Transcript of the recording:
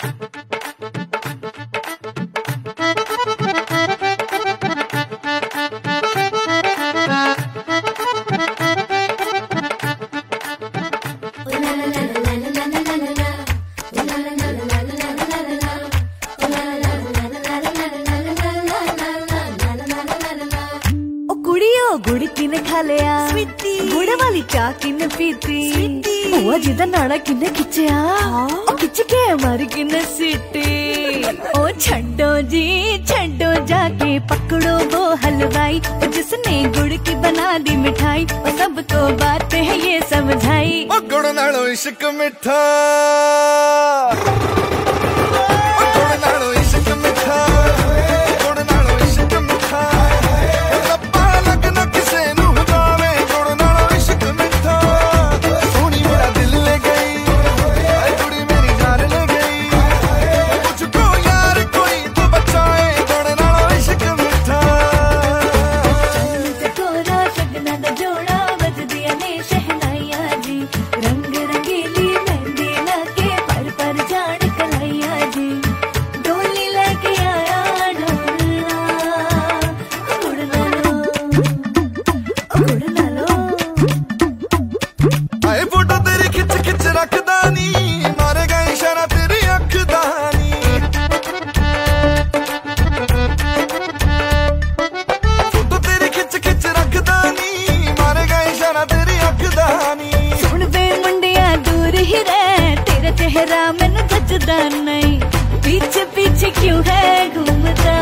thank you गुड़ किन खा लिया गुड़ वाली चाह किन पीती बुआ जी का नाड़ा किन खिंचया खिंच के मारी किन सीटी ओ छो जी छो जाके पकड़ो वो हलवाई जिसने गुड़ की बना दी मिठाई और सबको बात है ये समझाई ओ गुड़ नालो इश्क मिठा पता नहीं। पीछे पीछे क्यों है घूमता